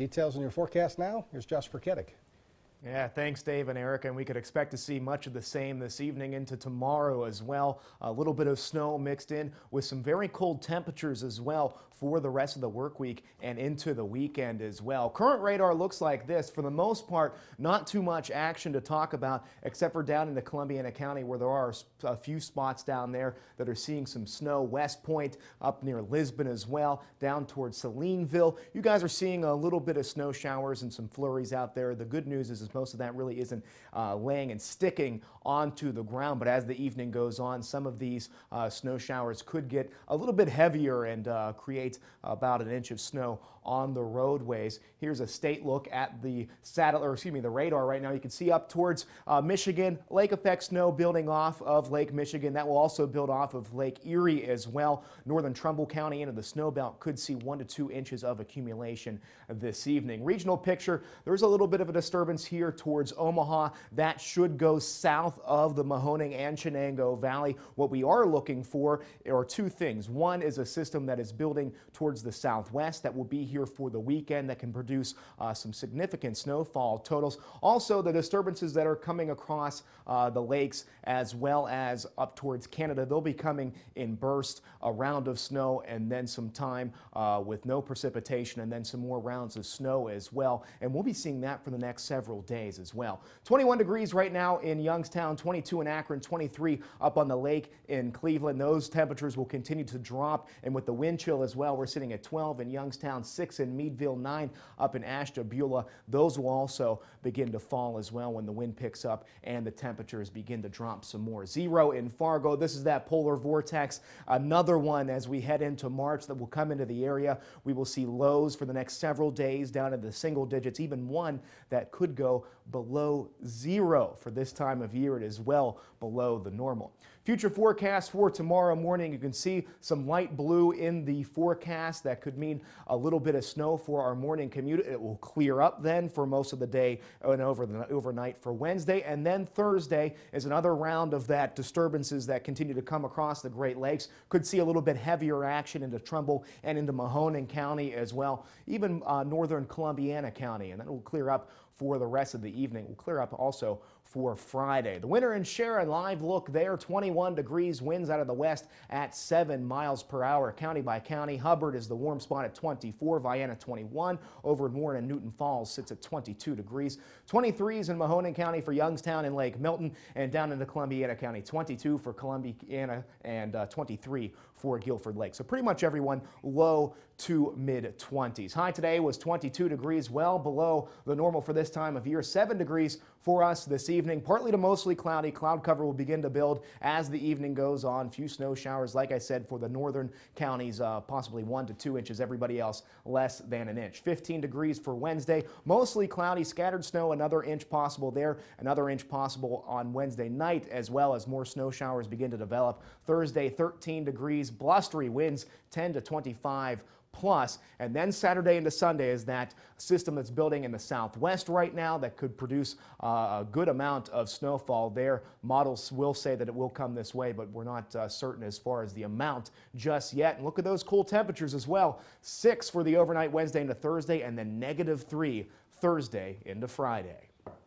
Details in your forecast now. Here's Josh Furketic. Yeah, thanks, Dave and Eric. And we could expect to see much of the same this evening into tomorrow as well. A little bit of snow mixed in with some very cold temperatures as well for the rest of the work week and into the weekend as well. Current radar looks like this. For the most part, not too much action to talk about except for down into Columbiana County where there are a few spots down there that are seeing some snow. West Point up near Lisbon as well, down towards Salineville. You guys are seeing a little bit of snow showers and some flurries out there. The good news is most of that really isn't uh, laying and sticking onto the ground. But as the evening goes on, some of these uh, snow showers could get a little bit heavier and uh, create about an inch of snow on the roadways. Here's a state look at the satellite, or excuse me, the radar right now. You can see up towards uh, Michigan, lake effect snow building off of Lake Michigan. That will also build off of Lake Erie as well. Northern Trumbull County into the snow belt could see one to two inches of accumulation this evening. Regional picture, there's a little bit of a disturbance here towards Omaha. That should go south of the Mahoning and Shenango Valley. What we are looking for are two things. One is a system that is building towards the southwest that will be here for the weekend that can produce uh, some significant snowfall totals. Also, the disturbances that are coming across uh, the lakes as well as up towards Canada, they'll be coming in bursts, a round of snow and then some time uh, with no precipitation and then some more rounds of snow as well. And we'll be seeing that for the next several days as well. 21 degrees right now in Youngstown, 22 in Akron, 23 up on the lake in Cleveland. Those temperatures will continue to drop and with the wind chill as well, we're sitting at 12 in Youngstown, 6 in Meadville, 9 up in Ashtabula. Those will also begin to fall as well when the wind picks up and the temperatures begin to drop some more. Zero in Fargo. This is that polar vortex. Another one as we head into March that will come into the area. We will see lows for the next several days down in the single digits, even one that could go below zero for this time of year. It is well below the normal. Future forecast for tomorrow morning, you can see some light blue in the forecast. That could mean a little bit of snow for our morning commute. It will clear up then for most of the day and over the overnight for Wednesday. And then Thursday is another round of that disturbances that continue to come across the Great Lakes. Could see a little bit heavier action into Trumbull and into Mahoning County as well, even uh, northern Columbiana County. And that will clear up for the rest of the evening. Will clear up also for Friday. The winter in Sharon live look there 21 degrees winds out of the west at 7 miles per hour county by county. Hubbard is the warm spot at 24, Vienna 21, over in Warren and Newton Falls sits at 22 degrees. 23s in Mahoning County for Youngstown and Lake Milton and down into Columbiana County 22 for Columbiana and uh, 23 for Guilford Lake. So pretty much everyone low to mid 20s. High today was 22 degrees, well below the normal for this time of year. 7 degrees for us this evening. Partly to mostly cloudy. Cloud cover will begin to build as the evening goes on. Few snow showers, like I said, for the northern counties, uh, possibly one to two inches. Everybody else less than an inch. 15 degrees for Wednesday. Mostly cloudy, scattered snow, another inch possible there. Another inch possible on Wednesday night, as well as more snow showers begin to develop. Thursday, 13 degrees, blustery winds 10 to 25 plus. And then Saturday into Sunday is that system that's building in the southwest right now that could produce uh, a good amount of snowfall there. Models will say that it will come this way, but we're not uh, certain as far as the amount just yet. And look at those cool temperatures as well. Six for the overnight Wednesday into Thursday, and then negative three Thursday into Friday.